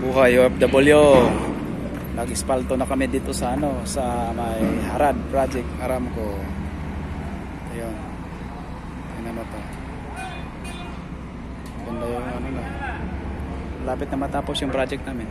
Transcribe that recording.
buhay OFW nag-espalto na kami dito sa ano sa may Harad Project Aramco. Ayun. Ayun ano to. Ganda yung ano na. Lapit na matapos yung project namin.